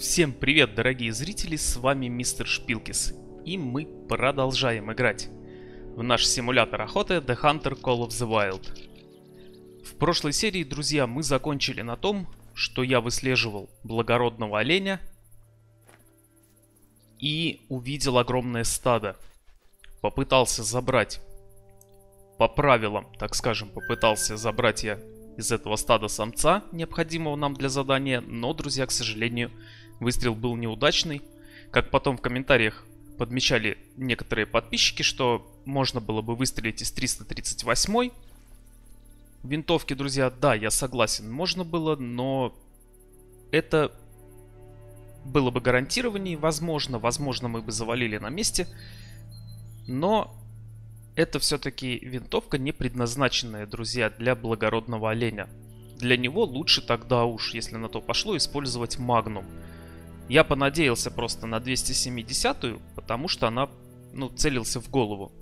Всем привет, дорогие зрители, с вами мистер Шпилкис, и мы продолжаем играть в наш симулятор охоты The Hunter Call of the Wild. В прошлой серии, друзья, мы закончили на том, что я выслеживал благородного оленя и увидел огромное стадо. Попытался забрать, по правилам, так скажем, попытался забрать я из этого стада самца, необходимого нам для задания, но, друзья, к сожалению, Выстрел был неудачный. Как потом в комментариях подмечали некоторые подписчики, что можно было бы выстрелить из 338 винтовки, друзья. Да, я согласен, можно было, но это было бы гарантированнее, возможно, возможно мы бы завалили на месте, но это все-таки винтовка не предназначенная, друзья, для благородного оленя. Для него лучше тогда уж, если на то пошло, использовать магнум. Я понадеялся просто на 270-ю, потому что она, ну, целился в голову.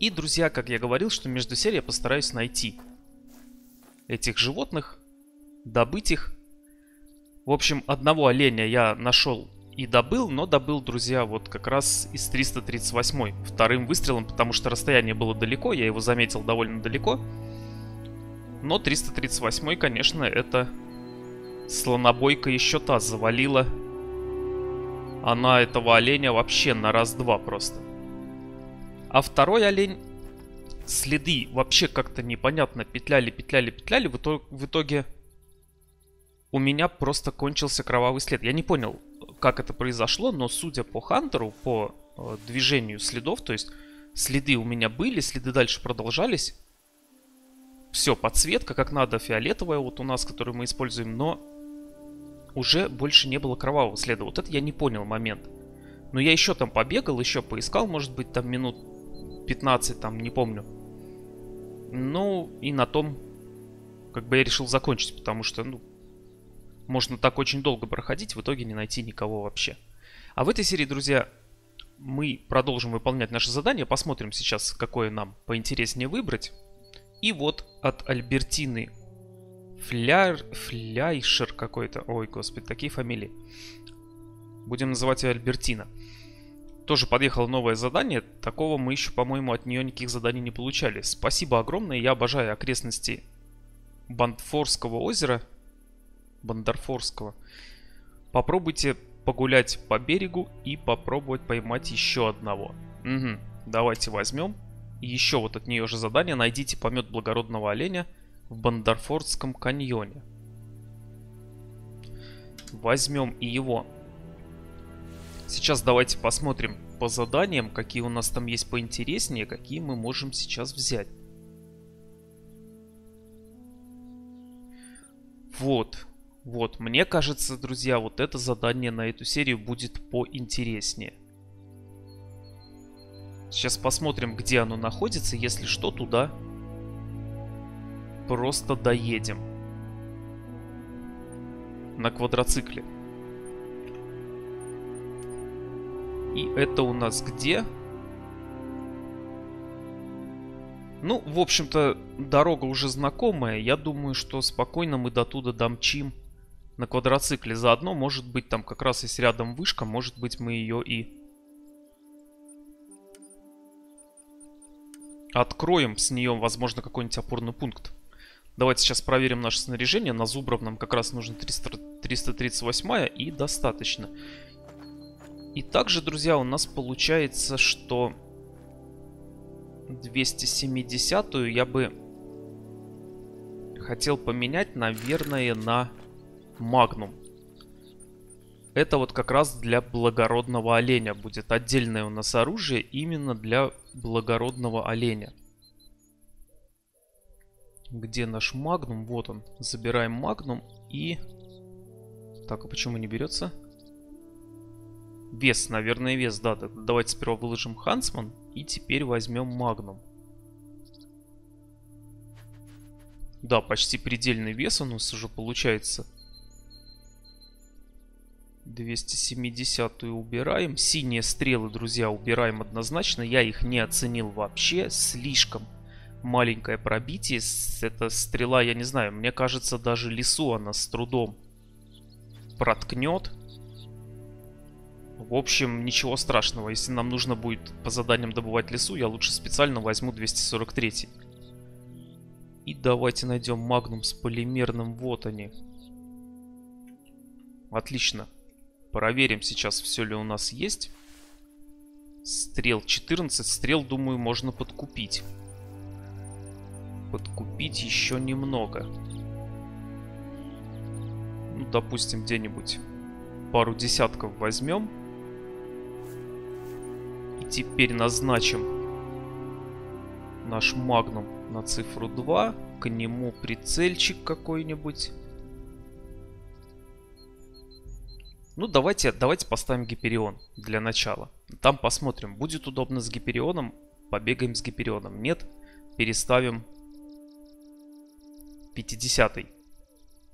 И, друзья, как я говорил, что между серией я постараюсь найти этих животных, добыть их. В общем, одного оленя я нашел и добыл, но добыл, друзья, вот как раз из 338 вторым выстрелом, потому что расстояние было далеко, я его заметил довольно далеко. Но 338, конечно, это Слонобойка еще та завалила. Она этого оленя вообще на раз-два просто. А второй олень... Следы вообще как-то непонятно петляли, петляли, петляли. В итоге, в итоге у меня просто кончился кровавый след. Я не понял, как это произошло, но судя по Хантеру, по э, движению следов, то есть следы у меня были, следы дальше продолжались. Все, подсветка как надо, фиолетовая вот у нас, которую мы используем, но уже больше не было кровавого следа. Вот это я не понял момент. Но я еще там побегал, еще поискал, может быть, там минут 15, там, не помню. Ну, и на том, как бы я решил закончить, потому что, ну, можно так очень долго проходить, в итоге не найти никого вообще. А в этой серии, друзья, мы продолжим выполнять наше задание. Посмотрим сейчас, какое нам поинтереснее выбрать. И вот от Альбертины Фляр... Фляйшер какой-то. Ой, господи, такие фамилии. Будем называть ее Альбертина. Тоже подъехало новое задание. Такого мы еще, по-моему, от нее никаких заданий не получали. Спасибо огромное. Я обожаю окрестности Бандфорского озера. Бандарфорского. Попробуйте погулять по берегу и попробовать поймать еще одного. Угу. Давайте возьмем. еще вот от нее же задание. Найдите помет благородного оленя в Бандарфордском каньоне. Возьмем и его. Сейчас давайте посмотрим по заданиям, какие у нас там есть поинтереснее, какие мы можем сейчас взять. Вот, вот, мне кажется, друзья, вот это задание на эту серию будет поинтереснее. Сейчас посмотрим, где оно находится, если что, туда просто доедем. На квадроцикле. И это у нас где? Ну, в общем-то, дорога уже знакомая. Я думаю, что спокойно мы до туда домчим на квадроцикле. Заодно, может быть, там как раз есть рядом вышка. Может быть, мы ее и откроем с нее, возможно, какой-нибудь опорный пункт. Давайте сейчас проверим наше снаряжение. На Зубров нам как раз нужно 300, 338 и достаточно. И также, друзья, у нас получается, что 270 я бы хотел поменять, наверное, на Магнум. Это вот как раз для благородного оленя будет отдельное у нас оружие именно для благородного оленя. Где наш магнум? Вот он. Забираем магнум и... Так, а почему не берется? Вес, наверное, вес, да. Давайте сперва выложим Хансман и теперь возьмем магнум. Да, почти предельный вес у нас уже получается. 270 убираем. Синие стрелы, друзья, убираем однозначно. Я их не оценил вообще. Слишком маленькое пробитие. Эта стрела, я не знаю, мне кажется, даже лесу она с трудом проткнет. В общем, ничего страшного. Если нам нужно будет по заданиям добывать лесу, я лучше специально возьму 243. И давайте найдем магнум с полимерным. Вот они. Отлично. Проверим сейчас, все ли у нас есть. Стрел 14. Стрел, думаю, можно подкупить. Подкупить еще немного. Ну, допустим, где-нибудь пару десятков возьмем. И теперь назначим наш магнум на цифру 2. К нему прицельчик какой-нибудь. Ну, давайте, давайте поставим Гиперион для начала. Там посмотрим, будет удобно с Гиперионом, побегаем с Гиперионом. Нет, переставим 50-й,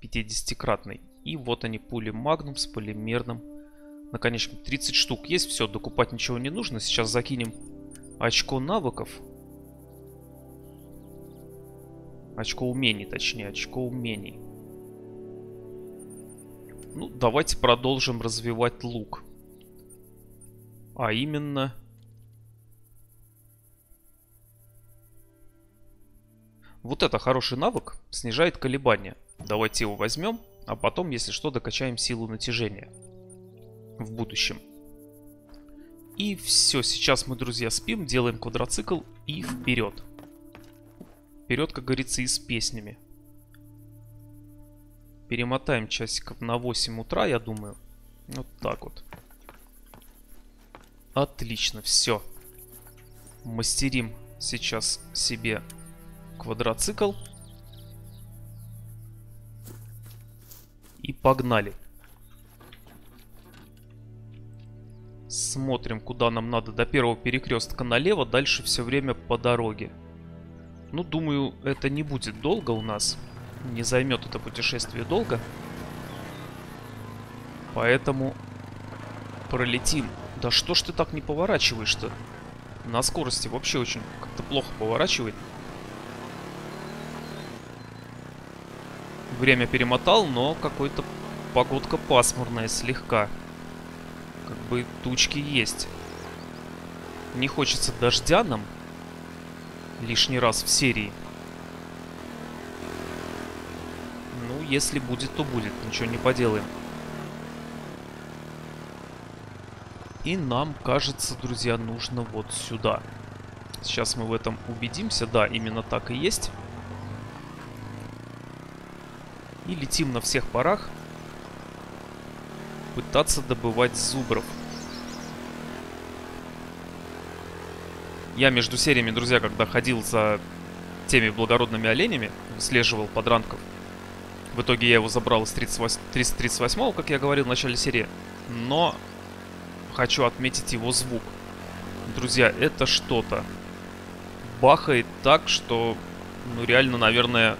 50-кратный. И вот они, пули Магнум с полимерным наконечником. 30 штук есть, все, докупать ничего не нужно. Сейчас закинем очко навыков. Очко умений, точнее, очко умений. Ну, давайте продолжим развивать лук. А именно... Вот это хороший навык, снижает колебания. Давайте его возьмем, а потом, если что, докачаем силу натяжения в будущем. И все, сейчас мы, друзья, спим, делаем квадроцикл и вперед. Вперед, как говорится, и с песнями. Перемотаем часиков на 8 утра, я думаю. Вот так вот. Отлично, все. Мастерим сейчас себе квадроцикл. И погнали. Смотрим, куда нам надо. До первого перекрестка налево, дальше все время по дороге. Ну, думаю, это не будет долго у нас. Не займет это путешествие долго. Поэтому пролетим. Да что ж ты так не поворачиваешь-то? На скорости вообще очень как-то плохо поворачивает. Время перемотал, но какой-то погодка пасмурная слегка. Как бы тучки есть. Не хочется дождя нам лишний раз в серии. Ну, если будет, то будет. Ничего не поделаем. И нам, кажется, друзья, нужно вот сюда. Сейчас мы в этом убедимся. Да, именно так и есть. И летим на всех парах. Пытаться добывать зубров. Я между сериями, друзья, когда ходил за теми благородными оленями, слеживал подранков, в итоге я его забрал из 338, как я говорил в начале серии. Но хочу отметить его звук. Друзья, это что-то. Бахает так, что, ну реально, наверное,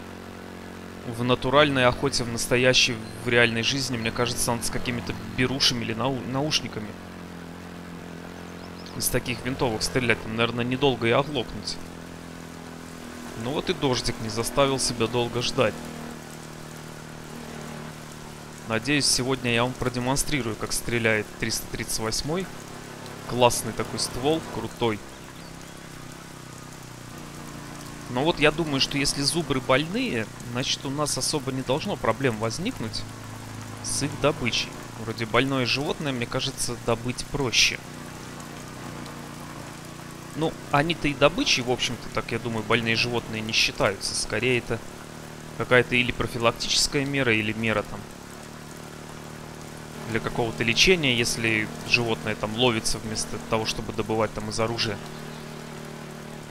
в натуральной охоте, в настоящей, в реальной жизни, мне кажется, он с какими-то берушами или нау наушниками. Из таких винтовок стрелять, наверное, недолго и оглохнуть. Ну вот и дождик не заставил себя долго ждать. Надеюсь, сегодня я вам продемонстрирую, как стреляет 338 Классный такой ствол, крутой. Но вот я думаю, что если зубры больные, значит у нас особо не должно проблем возникнуть с их добычей. Вроде больное животное, мне кажется, добыть проще. Ну, они-то и добычей, в общем-то, так я думаю, больные животные не считаются. Скорее это какая-то или профилактическая мера, или мера там для какого-то лечения, если животное там ловится вместо того, чтобы добывать там из оружия.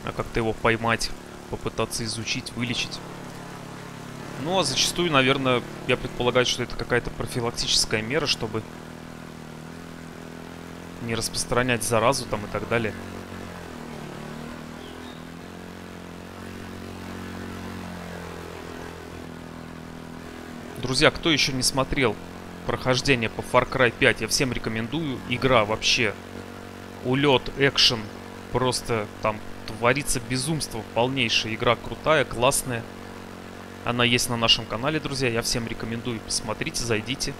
А как-то его поймать, попытаться изучить, вылечить. Ну, а зачастую, наверное, я предполагаю, что это какая-то профилактическая мера, чтобы не распространять заразу там и так далее. Друзья, кто еще не смотрел прохождение по Far Cry 5. Я всем рекомендую. Игра вообще улет, экшен. Просто там творится безумство полнейшая. Игра крутая, классная. Она есть на нашем канале, друзья. Я всем рекомендую. Посмотрите, зайдите.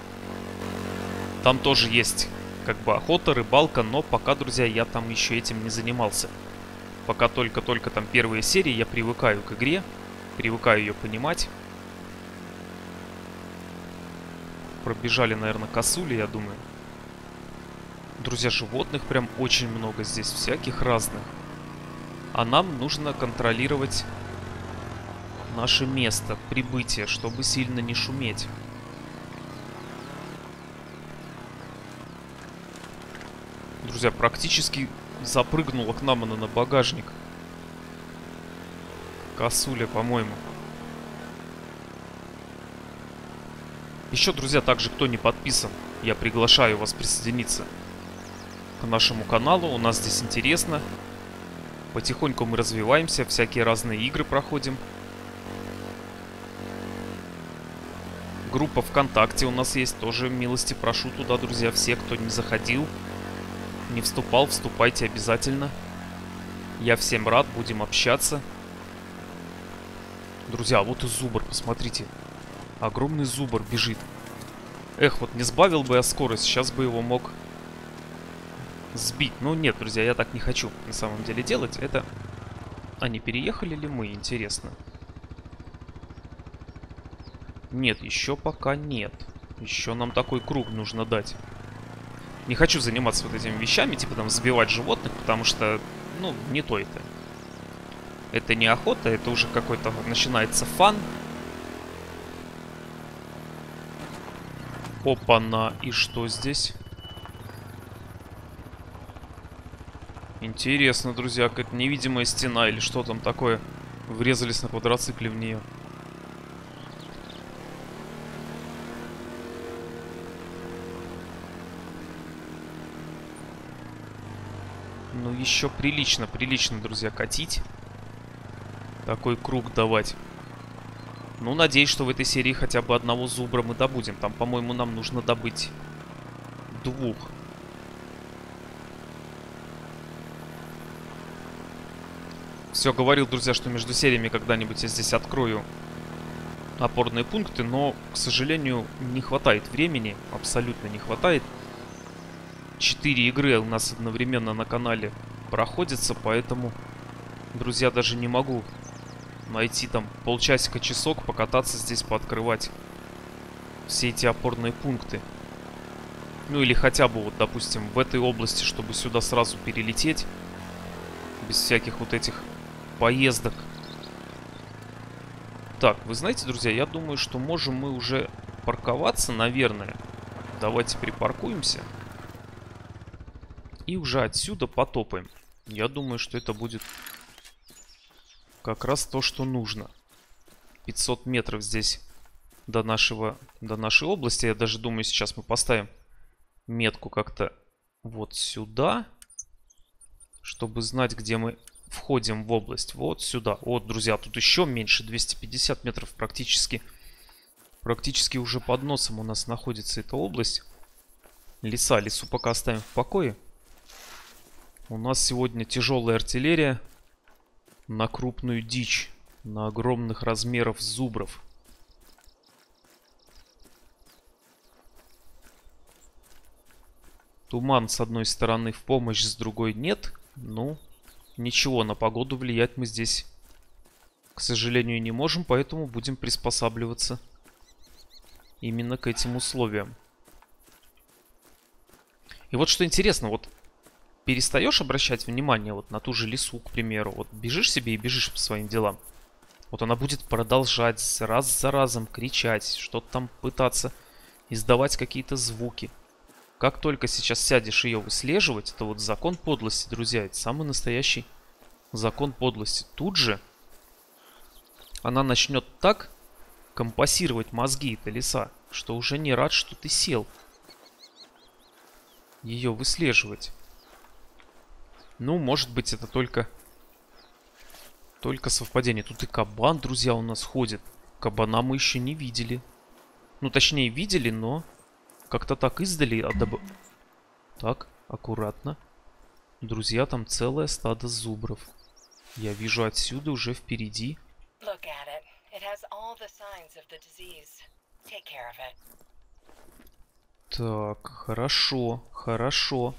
Там тоже есть как бы охота, рыбалка, но пока, друзья, я там еще этим не занимался. Пока только-только там первые серии, я привыкаю к игре, привыкаю ее понимать. Пробежали, наверное, косули, я думаю. Друзья, животных прям очень много здесь, всяких разных. А нам нужно контролировать наше место прибытия, чтобы сильно не шуметь. Друзья, практически запрыгнула к нам она на багажник. Косуля, по-моему. Еще, друзья, также, кто не подписан, я приглашаю вас присоединиться к нашему каналу. У нас здесь интересно. Потихоньку мы развиваемся, всякие разные игры проходим. Группа ВКонтакте у нас есть, тоже милости прошу туда, друзья, все, кто не заходил, не вступал, вступайте обязательно. Я всем рад, будем общаться. Друзья, вот и зубр, посмотрите. Огромный зубр бежит. Эх, вот не сбавил бы я скорость, сейчас бы его мог сбить. Ну нет, друзья, я так не хочу на самом деле делать. Это... А не переехали ли мы, интересно? Нет, еще пока нет. Еще нам такой круг нужно дать. Не хочу заниматься вот этими вещами, типа там сбивать животных, потому что, ну, не то это. Это не охота, это уже какой-то начинается фан. Опа-на, и что здесь? Интересно, друзья, какая-то невидимая стена или что там такое. Врезались на квадроцикле в нее. Ну, еще прилично, прилично, друзья, катить. Такой круг давать. Ну, надеюсь, что в этой серии хотя бы одного зубра мы добудем. Там, по-моему, нам нужно добыть двух. Все, говорил, друзья, что между сериями когда-нибудь я здесь открою опорные пункты, но, к сожалению, не хватает времени, абсолютно не хватает. Четыре игры у нас одновременно на канале проходятся, поэтому, друзья, даже не могу найти там полчасика-часок, покататься здесь, пооткрывать все эти опорные пункты. Ну или хотя бы вот, допустим, в этой области, чтобы сюда сразу перелететь, без всяких вот этих поездок. Так, вы знаете, друзья, я думаю, что можем мы уже парковаться, наверное. Давайте припаркуемся. И уже отсюда потопаем. Я думаю, что это будет как раз то, что нужно. 500 метров здесь до, нашего, до нашей области. Я даже думаю, сейчас мы поставим метку как-то вот сюда. Чтобы знать, где мы входим в область. Вот сюда. Вот, друзья, тут еще меньше. 250 метров практически. Практически уже под носом у нас находится эта область. Леса. Лесу пока оставим в покое. У нас сегодня тяжелая артиллерия на крупную дичь, на огромных размеров зубров. Туман с одной стороны в помощь, с другой нет. Ну, ничего, на погоду влиять мы здесь, к сожалению, не можем, поэтому будем приспосабливаться именно к этим условиям. И вот что интересно, вот перестаешь обращать внимание вот на ту же лесу, к примеру, вот бежишь себе и бежишь по своим делам, вот она будет продолжать раз за разом кричать, что-то там пытаться издавать какие-то звуки. Как только сейчас сядешь ее выслеживать, это вот закон подлости, друзья, это самый настоящий закон подлости. Тут же она начнет так компасировать мозги этой леса, что уже не рад, что ты сел ее выслеживать. Ну, может быть, это только... Только совпадение. Тут и кабан, друзья, у нас ходит. Кабана мы еще не видели. Ну, точнее, видели, но... Как-то так издали. Одоб... Так, аккуратно. Друзья, там целое стадо зубров. Я вижу отсюда уже впереди. Так, хорошо. Хорошо.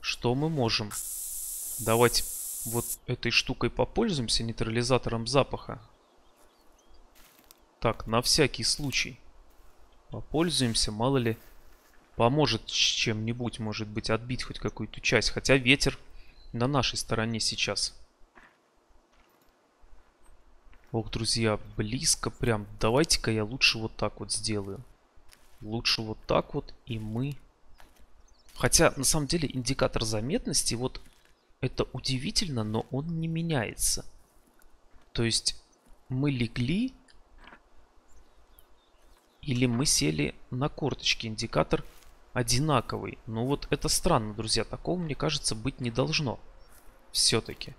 Что мы можем? Давайте вот этой штукой попользуемся, нейтрализатором запаха. Так, на всякий случай. Попользуемся, мало ли поможет чем-нибудь, может быть, отбить хоть какую-то часть. Хотя ветер на нашей стороне сейчас. Ох, друзья, близко прям. Давайте-ка я лучше вот так вот сделаю. Лучше вот так вот, и мы... Хотя, на самом деле, индикатор заметности, вот это удивительно, но он не меняется. То есть мы легли или мы сели на корточки. Индикатор одинаковый. Ну вот это странно, друзья. Такого, мне кажется, быть не должно. Все-таки.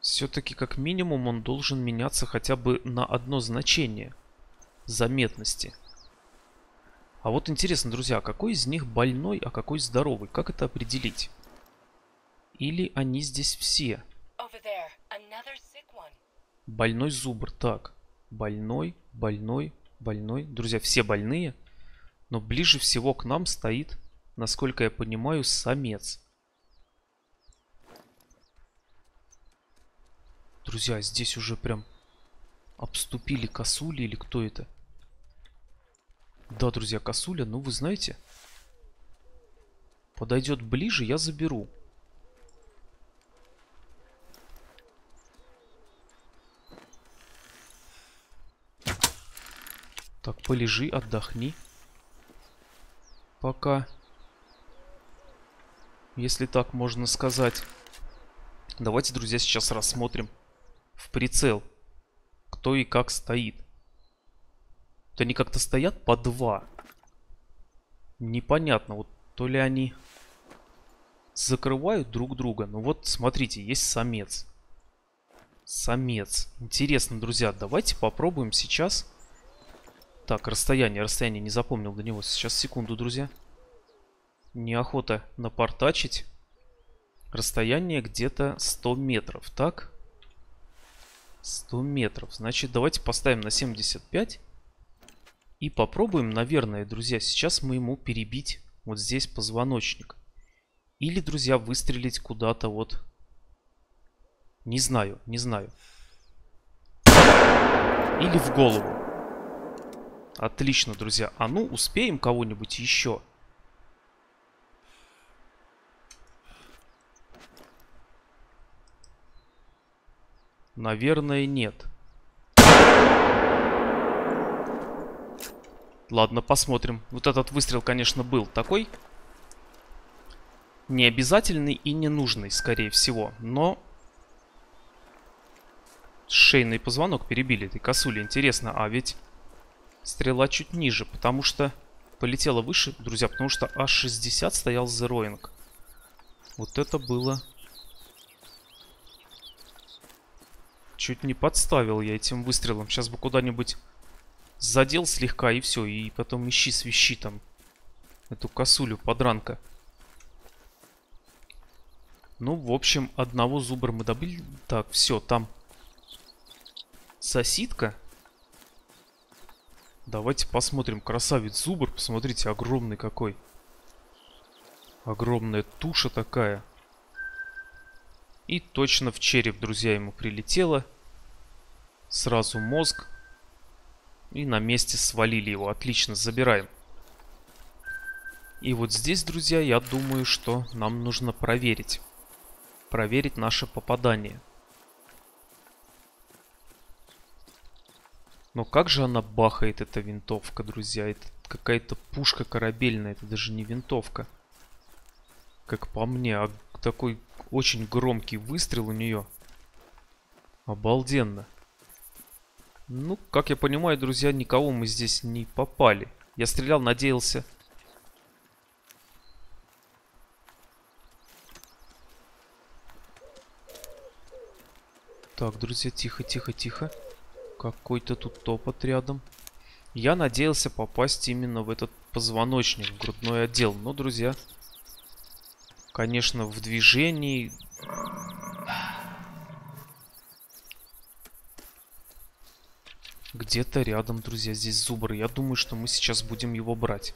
Все-таки, как минимум, он должен меняться хотя бы на одно значение заметности. А вот интересно, друзья, а какой из них больной, а какой здоровый? Как это определить? Или они здесь все? Больной зубр. Так, больной, больной, больной. Друзья, все больные. Но ближе всего к нам стоит, насколько я понимаю, самец. Друзья, здесь уже прям обступили косули или кто это? Да, друзья, косуля, ну вы знаете, подойдет ближе, я заберу. Полежи, отдохни. Пока. Если так можно сказать. Давайте, друзья, сейчас рассмотрим в прицел, кто и как стоит. Вот они как-то стоят по два. Непонятно, вот то ли они закрывают друг друга. Ну вот, смотрите, есть самец. Самец. Интересно, друзья, давайте попробуем сейчас. Так, расстояние, расстояние, не запомнил до него. Сейчас, секунду, друзья. Неохота напортачить. Расстояние где-то 100 метров, так? 100 метров. Значит, давайте поставим на 75. И попробуем, наверное, друзья, сейчас мы ему перебить вот здесь позвоночник. Или, друзья, выстрелить куда-то вот... Не знаю, не знаю. Или в голову. Отлично, друзья. А ну, успеем кого-нибудь еще? Наверное, нет. Ладно, посмотрим. Вот этот выстрел, конечно, был такой. Необязательный и ненужный, скорее всего. Но... Шейный позвонок перебили этой косули. Интересно, а ведь... Стрела чуть ниже, потому что... Полетела выше, друзья, потому что А60 стоял зероинг. Вот это было... Чуть не подставил я этим выстрелом. Сейчас бы куда-нибудь задел слегка и все. И потом ищи свищи там эту косулю подранка. Ну, в общем, одного зубра мы добили. Так, все, там сосидка. Давайте посмотрим. Красавец зубр. Посмотрите, огромный какой. Огромная туша такая. И точно в череп, друзья, ему прилетело. Сразу мозг. И на месте свалили его. Отлично, забираем. И вот здесь, друзья, я думаю, что нам нужно проверить. Проверить наше попадание. Но как же она бахает, эта винтовка, друзья? Это какая-то пушка корабельная, это даже не винтовка. Как по мне, а такой очень громкий выстрел у нее. Обалденно. Ну, как я понимаю, друзья, никого мы здесь не попали. Я стрелял, надеялся. Так, друзья, тихо, тихо, тихо. Какой-то тут топот рядом. Я надеялся попасть именно в этот позвоночник, в грудной отдел. Но, друзья, конечно, в движении Где-то рядом, друзья, здесь зубр. Я думаю, что мы сейчас будем его брать.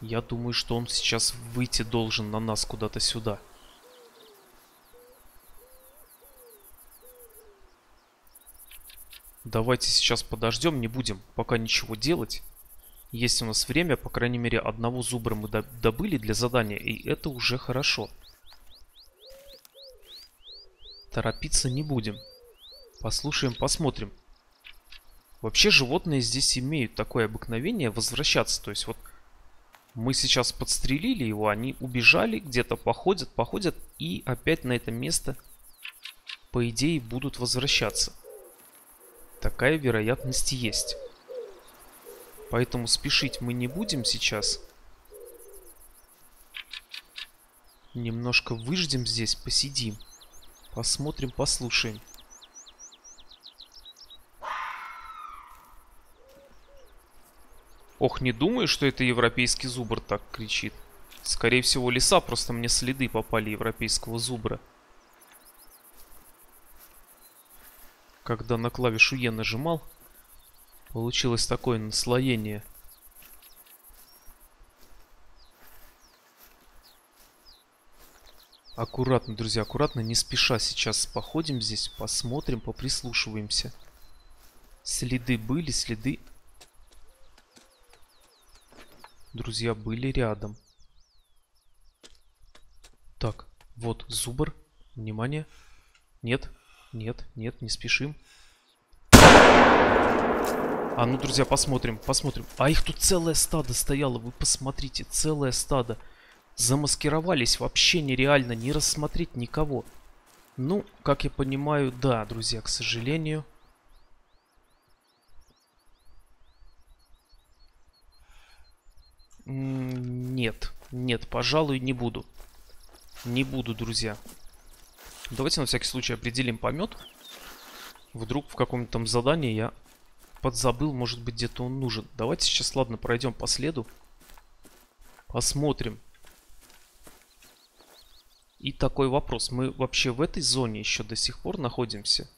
Я думаю, что он сейчас выйти должен на нас куда-то сюда. Давайте сейчас подождем, не будем пока ничего делать. Есть у нас время, по крайней мере, одного зубра мы добыли для задания, и это уже хорошо. Торопиться не будем. Послушаем, посмотрим. Вообще животные здесь имеют такое обыкновение возвращаться. То есть вот мы сейчас подстрелили его, они убежали, где-то походят, походят и опять на это место, по идее, будут возвращаться. Такая вероятность есть. Поэтому спешить мы не будем сейчас. Немножко выждем здесь, посидим. Посмотрим, послушаем. Ох, не думаю, что это европейский зубр так кричит. Скорее всего, леса, просто мне следы попали европейского зубра. Когда на клавишу Е нажимал, получилось такое наслоение. Аккуратно, друзья, аккуратно, не спеша сейчас походим здесь, посмотрим, поприслушиваемся. Следы были, следы Друзья были рядом. Так, вот зубр. Внимание. Нет, нет, нет, не спешим. А ну, друзья, посмотрим, посмотрим. А их тут целое стадо стояло, вы посмотрите, целое стадо. Замаскировались вообще нереально, не рассмотреть никого. Ну, как я понимаю, да, друзья, к сожалению, Нет, нет, пожалуй, не буду. Не буду, друзья. Давайте на всякий случай определим помет. Вдруг в каком-то там задании я подзабыл, может быть, где-то он нужен. Давайте сейчас, ладно, пройдем по следу. Посмотрим. И такой вопрос. Мы вообще в этой зоне еще до сих пор находимся?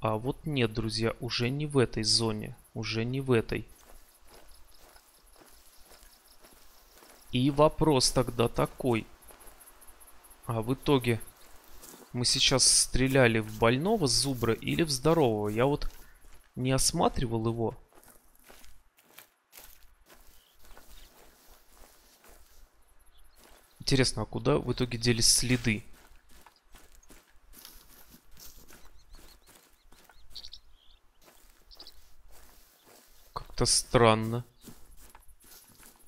А вот нет, друзья, уже не в этой зоне. Уже не в этой. И вопрос тогда такой. А в итоге мы сейчас стреляли в больного зубра или в здорового? Я вот не осматривал его. Интересно, а куда в итоге делись следы? Как-то странно.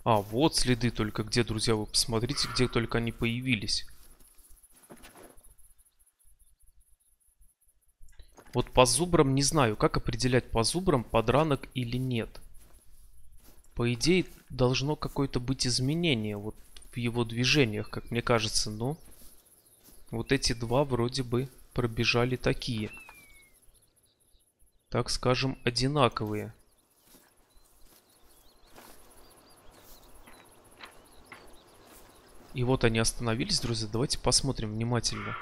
А, вот следы только где, друзья, вы посмотрите, где только они появились. Вот по зубрам не знаю, как определять по зубрам подранок или нет. По идее, должно какое-то быть изменение вот в его движениях, как мне кажется, но вот эти два вроде бы пробежали такие. Так скажем, одинаковые. И вот они остановились, друзья. Давайте посмотрим внимательно.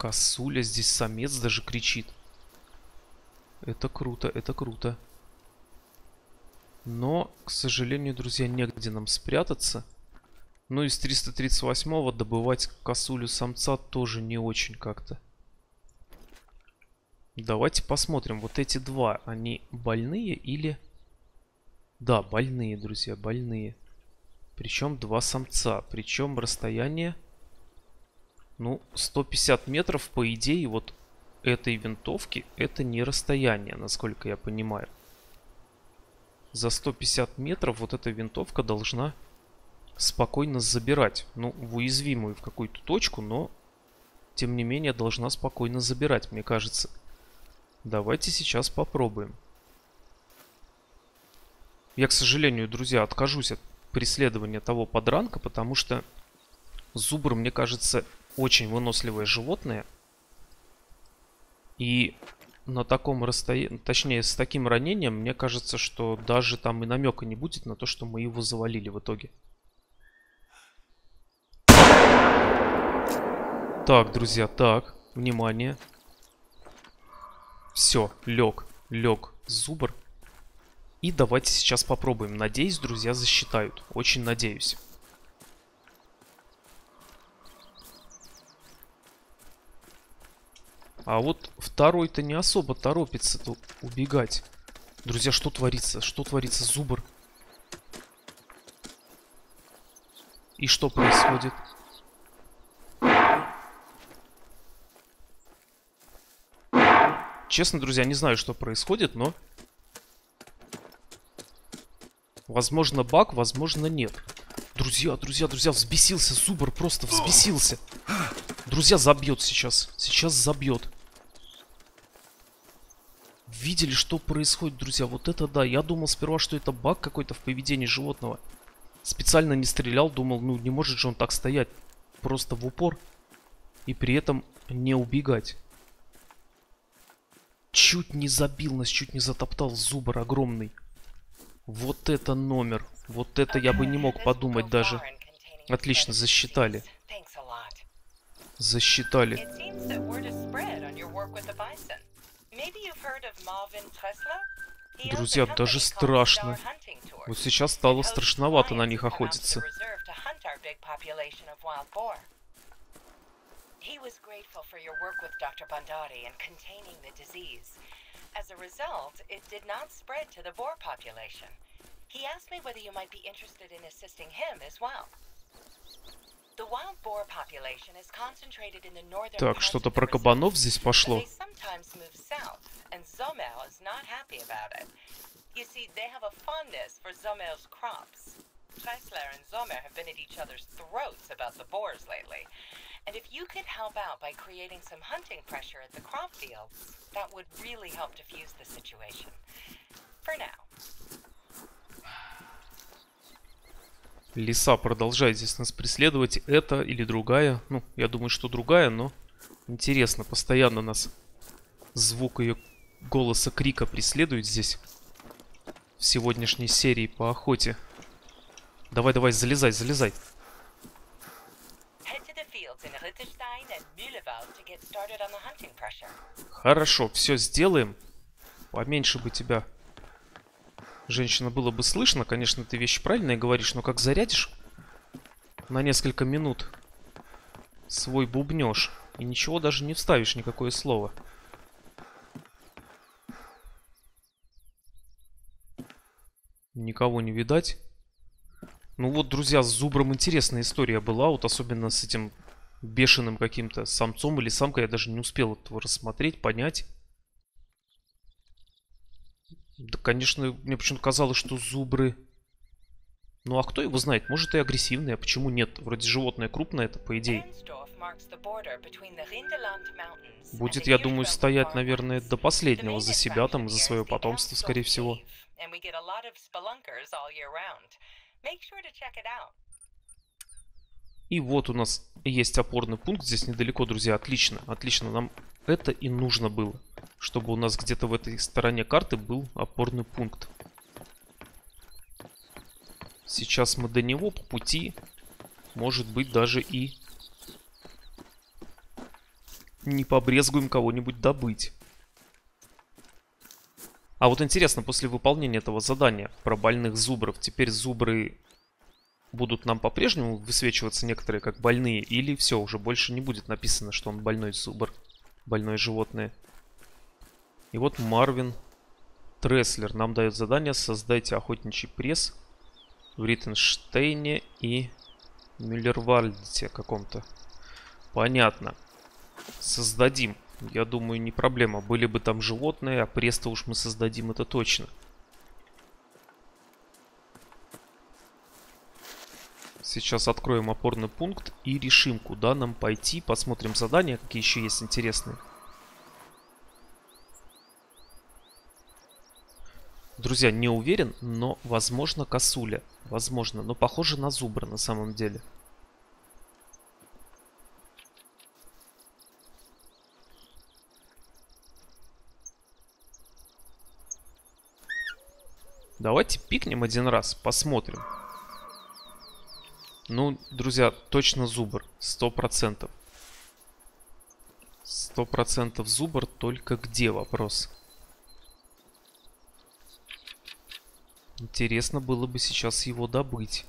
Косуля, здесь самец даже кричит. Это круто, это круто. Но, к сожалению, друзья, негде нам спрятаться. Ну, из 338-го добывать косулю самца тоже не очень как-то. Давайте посмотрим. Вот эти два, они больные или... Да, больные, друзья, больные. Причем два самца. Причем расстояние, ну, 150 метров, по идее, вот этой винтовки, это не расстояние, насколько я понимаю. За 150 метров вот эта винтовка должна спокойно забирать. Ну, в уязвимую в какую-то точку, но, тем не менее, должна спокойно забирать, мне кажется. Давайте сейчас попробуем. Я, к сожалению, друзья, откажусь от преследования того подранка, потому что зубр, мне кажется, очень выносливое животное. И на таком расстоянии, точнее, с таким ранением, мне кажется, что даже там и намека не будет на то, что мы его завалили в итоге. Так, друзья, так. Внимание. Все, лег, лег зубр. И давайте сейчас попробуем. Надеюсь, друзья засчитают. Очень надеюсь. А вот второй-то не особо торопится убегать. Друзья, что творится? Что творится? Зубр. И что происходит? Честно, друзья, не знаю, что происходит, но... Возможно, баг, возможно, нет. Друзья, друзья, друзья, взбесился Зубр, просто взбесился. Друзья, забьет сейчас. Сейчас забьет. Видели, что происходит, друзья? Вот это да. Я думал сперва, что это баг какой-то в поведении животного. Специально не стрелял, думал, ну не может же он так стоять. Просто в упор. И при этом не убегать. Чуть не забил нас, чуть не затоптал зубр огромный. Вот это номер. Вот это я бы не мог подумать даже. Отлично, засчитали. Засчитали. Друзья, даже страшно. Вот сейчас стало страшновато на них охотиться. He was grateful for your work with Dr. Bandari in containing the disease. As a result, it did not spread to the boar population. He asked me whether you might be interested in assisting him as well. The wild boar population is concentrated in the northern Так, что-то про кабанов здесь пошло. and Zomel is not happy about it. You see, they have a fondness for Zomel's crops. Chrysler and Zomer have been at each other's throats about the boars lately. And if you could help out by creating some hunting pressure at the crop fields, that would really help diffuse the situation. For now. Лиса продолжает здесь нас преследовать. Это или другая. Ну, я думаю, что другая, но интересно. Постоянно нас звук ее голоса крика преследует здесь. В сегодняшней серии по охоте. Давай, давай, залезай, залезай. Хорошо, все сделаем. Поменьше бы тебя, женщина, было бы слышно. Конечно, ты вещи правильные говоришь, но как зарядишь на несколько минут свой бубнеж и ничего даже не вставишь, никакое слово. Никого не видать. Ну вот, друзья, с Зубром интересная история была, вот особенно с этим бешеным каким-то самцом или самкой. Я даже не успел этого рассмотреть, понять. Да, конечно, мне почему-то казалось, что зубры... Ну а кто его знает? Может и агрессивные, а почему нет? Вроде животное крупное это, по идее. Будет, я думаю, стоять, наверное, до последнего за себя там, за свое потомство, скорее всего. И вот у нас есть опорный пункт здесь недалеко, друзья. Отлично, отлично. Нам это и нужно было. Чтобы у нас где-то в этой стороне карты был опорный пункт. Сейчас мы до него по пути, может быть, даже и не побрезгуем кого-нибудь добыть. А вот интересно, после выполнения этого задания про больных зубров, теперь зубры будут нам по-прежнему высвечиваться некоторые как больные, или все, уже больше не будет написано, что он больной зубр, больное животное. И вот Марвин Треслер нам дает задание создайте охотничий пресс в Риттенштейне и Мюллервальде каком-то. Понятно. Создадим. Я думаю, не проблема. Были бы там животные, а пресс-то уж мы создадим, это точно. Сейчас откроем опорный пункт и решим, куда нам пойти. Посмотрим задания, какие еще есть интересные. Друзья, не уверен, но возможно косуля. Возможно, но похоже на зубра на самом деле. Давайте пикнем один раз, посмотрим. Ну, друзья, точно зубр. Сто процентов. Сто процентов зубр, только где вопрос? Интересно было бы сейчас его добыть.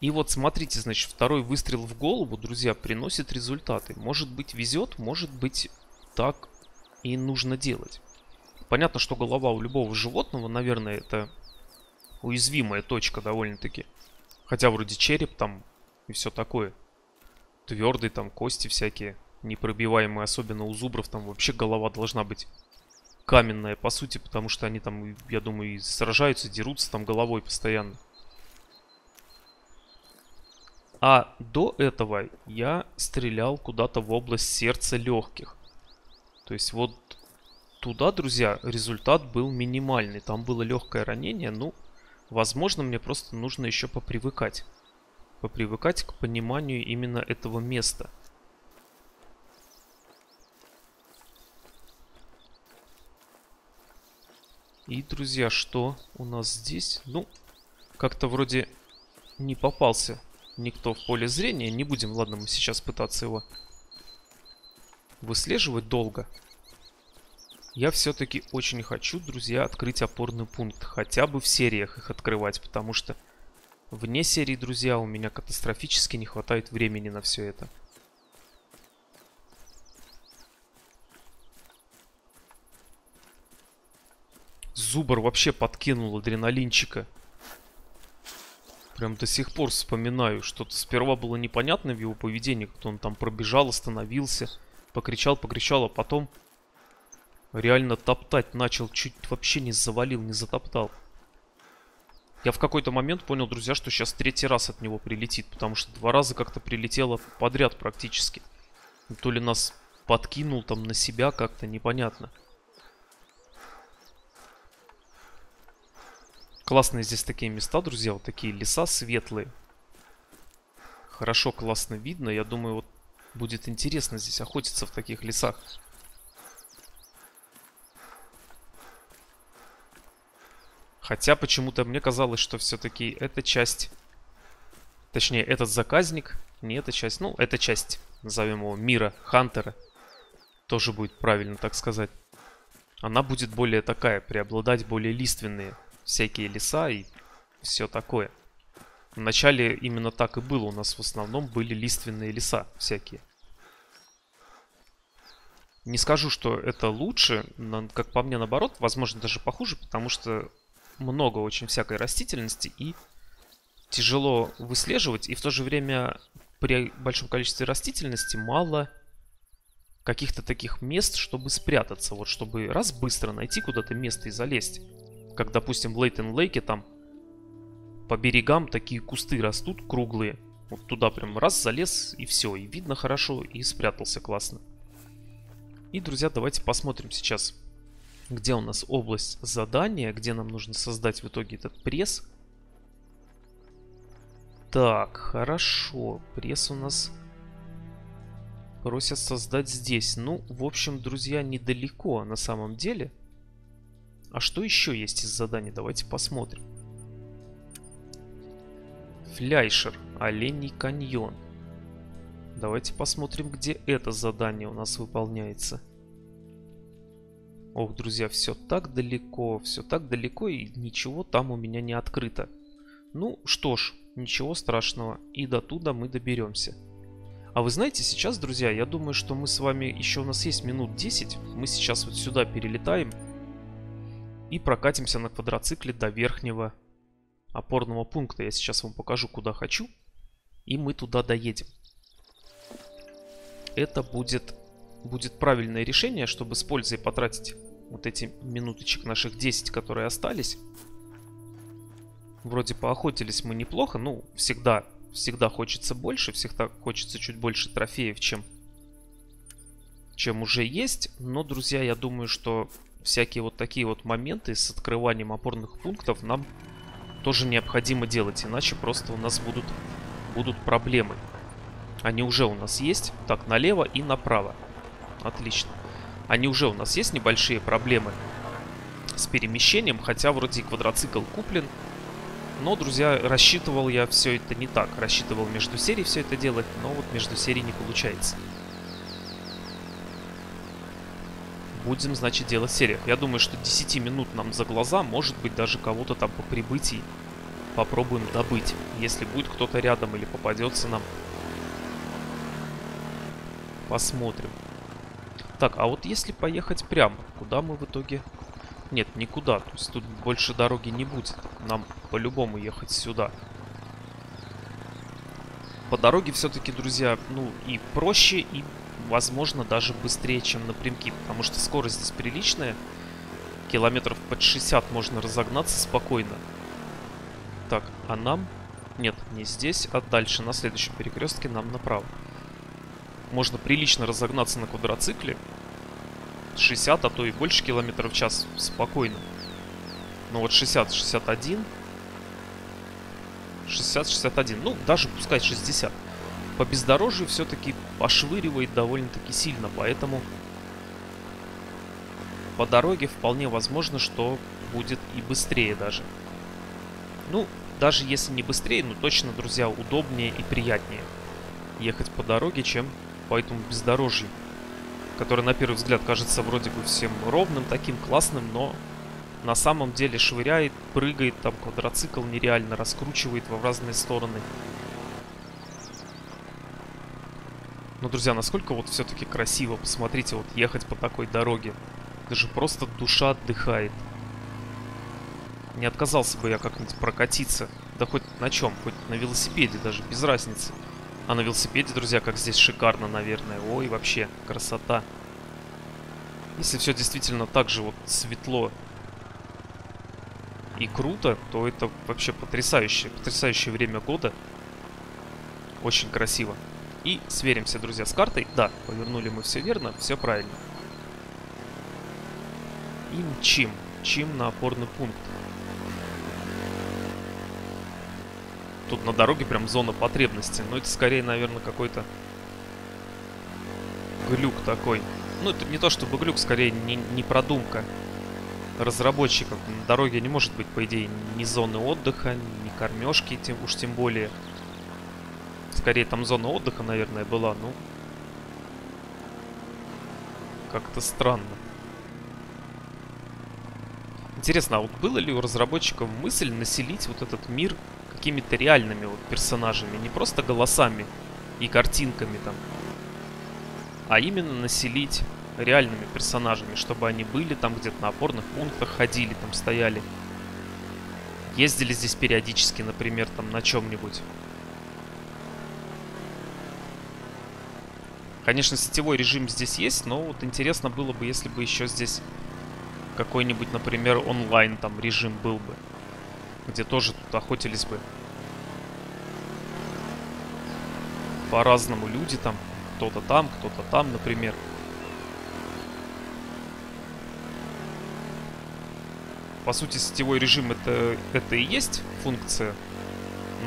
И вот смотрите, значит, второй выстрел в голову, друзья, приносит результаты. Может быть везет, может быть так и нужно делать. Понятно, что голова у любого животного, наверное, это уязвимая точка довольно-таки. Хотя вроде череп там и все такое. Твердый там, кости всякие, непробиваемые, особенно у зубров, там вообще голова должна быть каменная, по сути, потому что они там, я думаю, и сражаются, дерутся там головой постоянно. А до этого я стрелял куда-то в область сердца легких. То есть вот туда, друзья, результат был минимальный. Там было легкое ранение, ну, возможно, мне просто нужно еще попривыкать. Попривыкать к пониманию именно этого места. И, друзья, что у нас здесь? Ну, как-то вроде не попался никто в поле зрения. Не будем, ладно, мы сейчас пытаться его выслеживать долго. Я все-таки очень хочу, друзья, открыть опорный пункт. Хотя бы в сериях их открывать, потому что вне серии, друзья, у меня катастрофически не хватает времени на все это. Зубр вообще подкинул адреналинчика. Прям до сих пор вспоминаю. Что-то сперва было непонятно в его поведении. Как он там пробежал, остановился, покричал, покричал, а потом реально топтать начал. Чуть вообще не завалил, не затоптал. Я в какой-то момент понял, друзья, что сейчас третий раз от него прилетит. Потому что два раза как-то прилетело подряд практически. То ли нас подкинул там на себя как-то, непонятно. Классные здесь такие места, друзья. Вот такие леса светлые. Хорошо, классно видно. Я думаю, вот будет интересно здесь охотиться в таких лесах. Хотя почему-то мне казалось, что все-таки эта часть... Точнее, этот заказник, не эта часть, ну, эта часть, назовем его, мира, Хантера, тоже будет правильно так сказать. Она будет более такая, преобладать более лиственные всякие леса и все такое. Вначале именно так и было. У нас в основном были лиственные леса всякие. Не скажу, что это лучше, но, как по мне, наоборот, возможно, даже похуже, потому что много очень всякой растительности и тяжело выслеживать, и в то же время при большом количестве растительности мало каких-то таких мест, чтобы спрятаться, вот чтобы раз быстро найти куда-то место и залезть. Как, допустим, в Лейтен Лейке там по берегам такие кусты растут круглые. Вот туда прям раз залез и все, и видно хорошо, и спрятался классно. И, друзья, давайте посмотрим сейчас, где у нас область задания, где нам нужно создать в итоге этот пресс. Так, хорошо, пресс у нас просят создать здесь. Ну, в общем, друзья, недалеко на самом деле. А что еще есть из заданий? Давайте посмотрим. Фляйшер. Оленей каньон. Давайте посмотрим, где это задание у нас выполняется. Ох, друзья, все так далеко, все так далеко, и ничего там у меня не открыто. Ну, что ж, ничего страшного, и до туда мы доберемся. А вы знаете, сейчас, друзья, я думаю, что мы с вами, еще у нас есть минут 10, мы сейчас вот сюда перелетаем, и прокатимся на квадроцикле до верхнего опорного пункта. Я сейчас вам покажу, куда хочу. И мы туда доедем. Это будет, будет правильное решение, чтобы с пользой потратить вот эти минуточек наших 10, которые остались. Вроде поохотились мы неплохо. Ну, всегда, всегда хочется больше. Всегда хочется чуть больше трофеев, чем, чем уже есть. Но, друзья, я думаю, что всякие вот такие вот моменты с открыванием опорных пунктов нам тоже необходимо делать, иначе просто у нас будут, будут проблемы. Они уже у нас есть. Так, налево и направо. Отлично. Они уже у нас есть небольшие проблемы с перемещением, хотя вроде и квадроцикл куплен. Но, друзья, рассчитывал я все это не так. Рассчитывал между серий все это делать, но вот между серий не получается. Будем, значит, делать сериях. Я думаю, что 10 минут нам за глаза, может быть, даже кого-то там по прибытии попробуем добыть. Если будет кто-то рядом или попадется нам. Посмотрим. Так, а вот если поехать прямо, куда мы в итоге нет, никуда. То есть тут больше дороги не будет. Нам по-любому ехать сюда. По дороге все-таки, друзья, ну и проще, и, возможно, даже быстрее, чем напрямки. Потому что скорость здесь приличная. Километров под 60 можно разогнаться спокойно. Так, а нам... Нет, не здесь, а дальше, на следующем перекрестке, нам направо. Можно прилично разогнаться на квадроцикле. 60, а то и больше километров в час спокойно. Ну вот 60, 61. 60, 61. Ну, даже пускай 60. По бездорожью все-таки пошвыривает довольно-таки сильно, поэтому по дороге вполне возможно, что будет и быстрее даже. Ну, даже если не быстрее, но точно, друзья, удобнее и приятнее ехать по дороге, чем по этому бездорожью который на первый взгляд кажется вроде бы всем ровным, таким классным, но на самом деле швыряет, прыгает, там квадроцикл нереально раскручивает в разные стороны. Но, друзья, насколько вот все-таки красиво, посмотрите, вот ехать по такой дороге. Даже просто душа отдыхает. Не отказался бы я как-нибудь прокатиться. Да хоть на чем, хоть на велосипеде даже, без разницы. А на велосипеде, друзья, как здесь шикарно, наверное. Ой, вообще, красота. Если все действительно так же вот светло и круто, то это вообще потрясающее, потрясающее время года. Очень красиво. И сверимся, друзья, с картой. Да, повернули мы все верно, все правильно. И мчим. Мчим на опорный пункт. Тут на дороге прям зона потребности. Но это скорее, наверное, какой-то глюк такой. Ну, это не то чтобы глюк, скорее не, не продумка разработчиков. На дороге не может быть, по идее, ни зоны отдыха, ни кормежки, тем, уж тем более. Скорее там зона отдыха, наверное, была, ну... Как-то странно. Интересно, а вот было ли у разработчиков мысль населить вот этот мир какими-то реальными вот персонажами, не просто голосами и картинками там, а именно населить реальными персонажами, чтобы они были там где-то на опорных пунктах, ходили там, стояли. Ездили здесь периодически, например, там на чем-нибудь. Конечно, сетевой режим здесь есть, но вот интересно было бы, если бы еще здесь какой-нибудь, например, онлайн там режим был бы где тоже тут охотились бы по-разному люди там. Кто-то там, кто-то там, например. По сути, сетевой режим это, это и есть функция,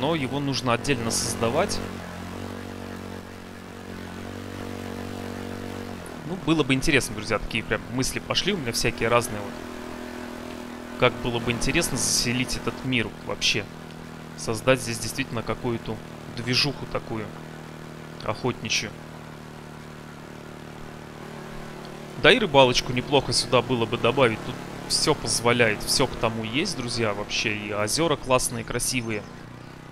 но его нужно отдельно создавать. Ну, было бы интересно, друзья, такие прям мысли пошли у меня всякие разные вот как было бы интересно заселить этот мир вообще. Создать здесь действительно какую-то движуху такую охотничью. Да и рыбалочку неплохо сюда было бы добавить. Тут все позволяет, все к тому есть, друзья, вообще. И озера классные, красивые.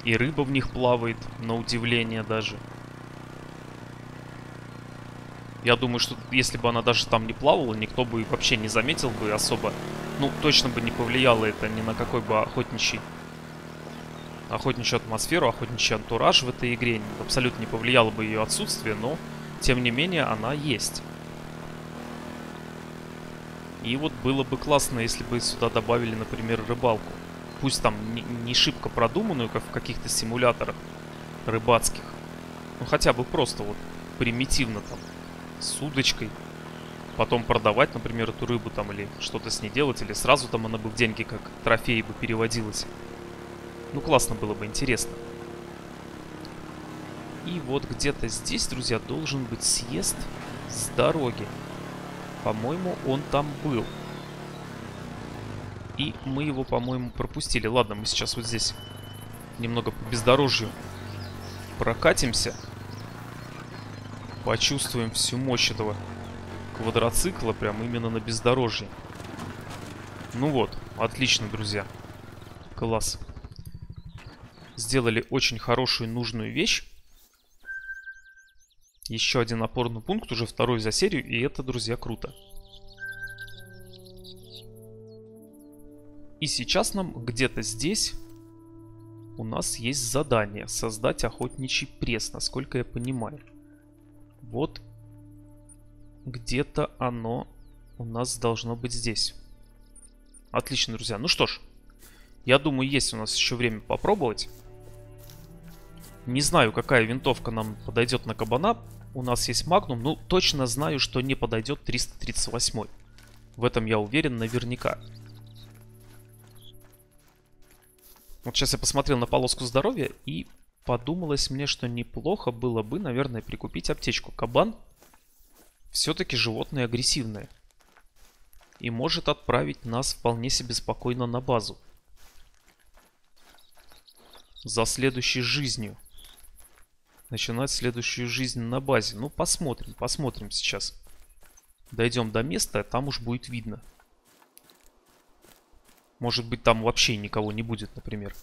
И рыба в них плавает, на удивление даже. Я думаю, что если бы она даже там не плавала, никто бы вообще не заметил бы особо. Ну, точно бы не повлияло это ни на какой бы охотничий охотничью атмосферу, охотничий антураж в этой игре. Абсолютно не повлияло бы ее отсутствие, но, тем не менее, она есть. И вот было бы классно, если бы сюда добавили, например, рыбалку. Пусть там не, не шибко продуманную, как в каких-то симуляторах рыбацких. Ну хотя бы просто вот примитивно там с удочкой, потом продавать, например, эту рыбу там или что-то с ней делать, или сразу там она бы в деньги как трофей бы переводилась. Ну, классно было бы, интересно. И вот где-то здесь, друзья, должен быть съезд с дороги. По-моему, он там был. И мы его, по-моему, пропустили. Ладно, мы сейчас вот здесь немного по бездорожью прокатимся. Почувствуем всю мощь этого квадроцикла прям именно на бездорожье. Ну вот, отлично, друзья. Класс. Сделали очень хорошую нужную вещь. Еще один опорный пункт, уже второй за серию, и это, друзья, круто. И сейчас нам где-то здесь у нас есть задание создать охотничий пресс, насколько я понимаю. Вот где-то оно у нас должно быть здесь. Отлично, друзья. Ну что ж, я думаю, есть у нас еще время попробовать. Не знаю, какая винтовка нам подойдет на кабана. У нас есть Магнум, но точно знаю, что не подойдет 338. В этом я уверен наверняка. Вот сейчас я посмотрел на полоску здоровья и подумалось мне, что неплохо было бы, наверное, прикупить аптечку. Кабан все-таки животное агрессивное. И может отправить нас вполне себе спокойно на базу. За следующей жизнью. Начинать следующую жизнь на базе. Ну, посмотрим, посмотрим сейчас. Дойдем до места, там уж будет видно. Может быть, там вообще никого не будет, например.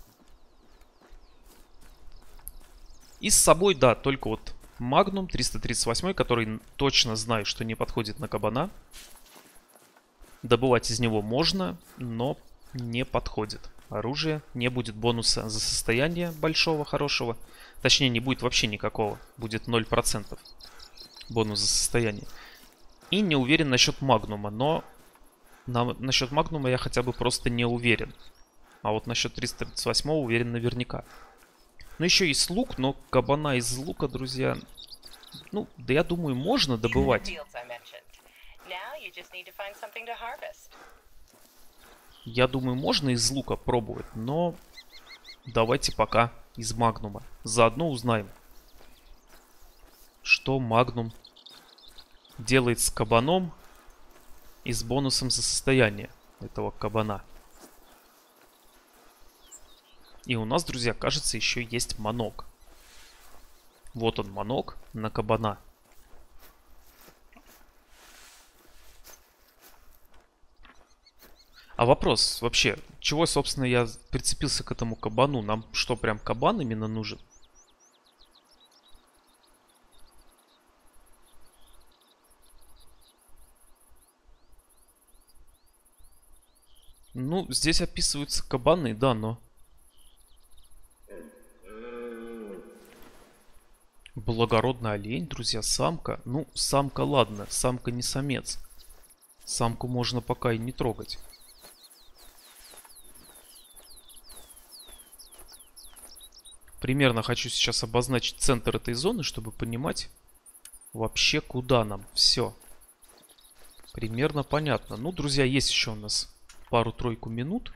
И с собой, да, только вот Магнум 338, который точно знаю, что не подходит на кабана. Добывать из него можно, но не подходит. Оружие, не будет бонуса за состояние большого, хорошего. Точнее, не будет вообще никакого. Будет 0% бонус за состояние. И не уверен насчет Магнума, но на, насчет Магнума я хотя бы просто не уверен. А вот насчет 338 уверен наверняка. Ну, еще есть лук, но кабана из лука, друзья... Ну, да я думаю, можно добывать. Я думаю, можно из лука пробовать, но... Давайте пока из магнума. Заодно узнаем, что магнум делает с кабаном и с бонусом за состояние этого кабана. И у нас, друзья, кажется, еще есть манок. Вот он, манок на кабана. А вопрос вообще, чего, собственно, я прицепился к этому кабану? Нам что, прям кабан именно нужен? Ну, здесь описываются кабаны, да, но Благородный олень, друзья, самка. Ну, самка ладно, самка не самец. Самку можно пока и не трогать. Примерно хочу сейчас обозначить центр этой зоны, чтобы понимать вообще куда нам. Все. Примерно понятно. Ну, друзья, есть еще у нас пару-тройку минут.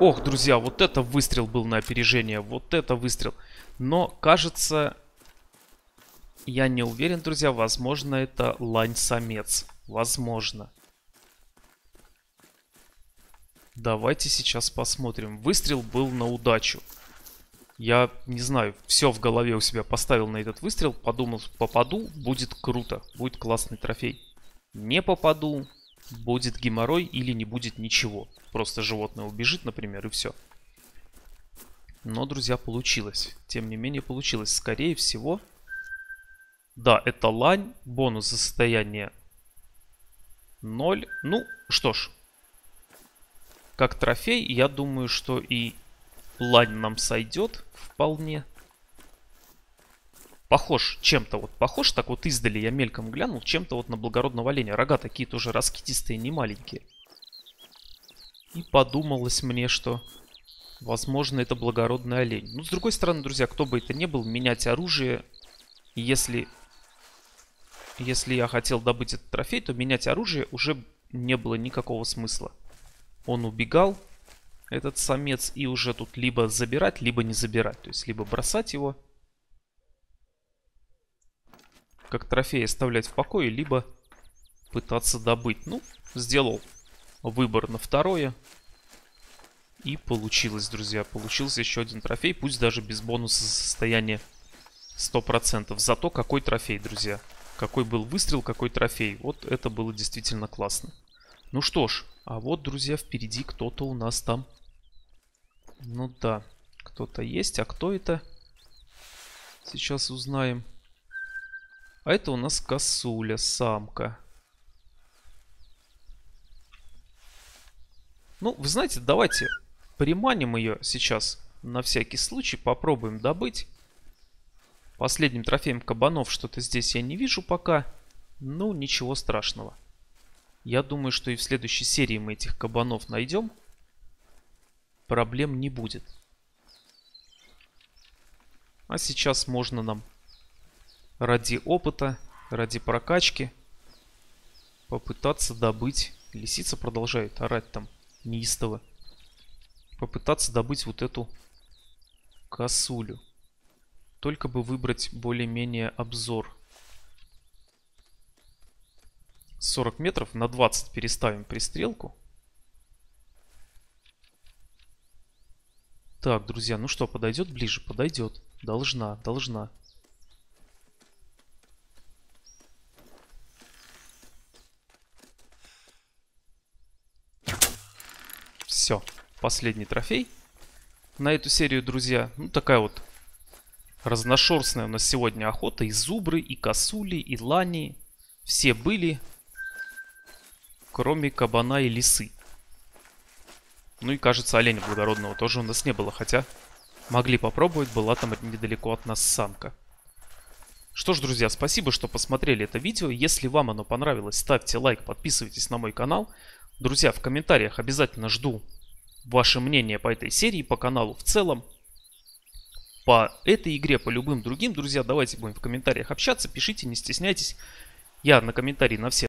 Ох, друзья, вот это выстрел был на опережение. Вот это выстрел. Но, кажется, я не уверен, друзья. Возможно, это лань-самец. Возможно. Давайте сейчас посмотрим. Выстрел был на удачу. Я, не знаю, все в голове у себя поставил на этот выстрел. Подумал, попаду, будет круто. Будет классный трофей. Не попаду, будет геморрой или не будет ничего. Просто животное убежит, например, и все. Но, друзья, получилось. Тем не менее, получилось. Скорее всего... Да, это лань. Бонус за состояние 0. Ну, что ж. Как трофей, я думаю, что и лань нам сойдет вполне похож чем-то вот, похож так вот издали, я мельком глянул, чем-то вот на благородного оленя. Рога такие тоже раскидистые, не маленькие. И подумалось мне, что, возможно, это благородный олень. Ну, с другой стороны, друзья, кто бы это ни был, менять оружие, если, если я хотел добыть этот трофей, то менять оружие уже не было никакого смысла. Он убегал, этот самец, и уже тут либо забирать, либо не забирать. То есть, либо бросать его, как трофей оставлять в покое, либо пытаться добыть. Ну, сделал выбор на второе. И получилось, друзья. Получился еще один трофей, пусть даже без бонуса состояния 100%. Зато какой трофей, друзья. Какой был выстрел, какой трофей. Вот это было действительно классно. Ну что ж, а вот, друзья, впереди кто-то у нас там. Ну да, кто-то есть. А кто это? Сейчас узнаем. А это у нас косуля, самка. Ну, вы знаете, давайте приманим ее сейчас на всякий случай. Попробуем добыть. Последним трофеем кабанов что-то здесь я не вижу пока. Ну, ничего страшного. Я думаю, что и в следующей серии мы этих кабанов найдем. Проблем не будет. А сейчас можно нам ради опыта, ради прокачки попытаться добыть... Лисица продолжает орать там неистово. Попытаться добыть вот эту косулю. Только бы выбрать более-менее обзор. 40 метров на 20 переставим пристрелку. Так, друзья, ну что, подойдет ближе? Подойдет. Должна, должна. Все, последний трофей на эту серию, друзья. Ну, такая вот Разношерстная у нас сегодня охота. И зубры, и косули, и лани. Все были, кроме кабана и лисы. Ну и, кажется, оленя благородного тоже у нас не было, хотя могли попробовать, была там недалеко от нас самка. Что ж, друзья, спасибо, что посмотрели это видео. Если вам оно понравилось, ставьте лайк, подписывайтесь на мой канал. Друзья, в комментариях обязательно жду ваше мнение по этой серии, по каналу в целом по этой игре, по любым другим, друзья, давайте будем в комментариях общаться, пишите, не стесняйтесь. Я на комментарии на все